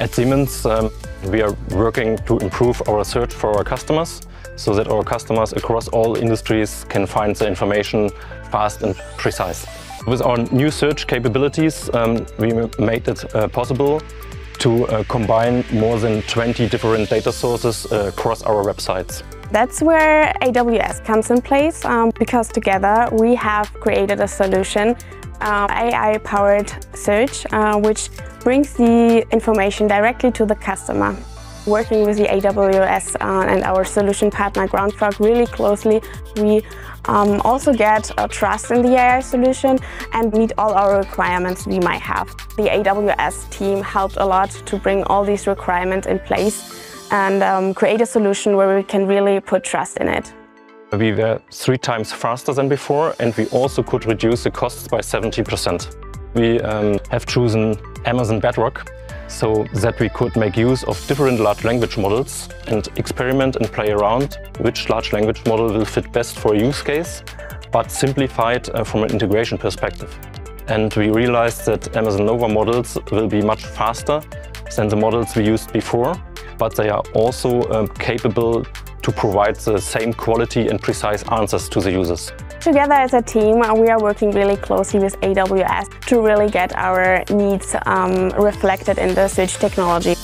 At Siemens, um, we are working to improve our search for our customers so that our customers across all industries can find the information fast and precise. With our new search capabilities, um, we made it uh, possible to uh, combine more than 20 different data sources uh, across our websites. That's where AWS comes in place um, because together we have created a solution, uh, AI-powered search, uh, which brings the information directly to the customer. Working with the AWS uh, and our solution partner Groundfrog really closely, we um, also get trust in the AI solution and meet all our requirements we might have. The AWS team helped a lot to bring all these requirements in place and um, create a solution where we can really put trust in it. We were three times faster than before and we also could reduce the costs by 70%. We um, have chosen Amazon Bedrock so that we could make use of different large language models and experiment and play around which large language model will fit best for a use case, but simplified uh, from an integration perspective. And we realized that Amazon Nova models will be much faster than the models we used before, but they are also um, capable to provide the same quality and precise answers to the users. Together as a team, we are working really closely with AWS to really get our needs um, reflected in the search technology.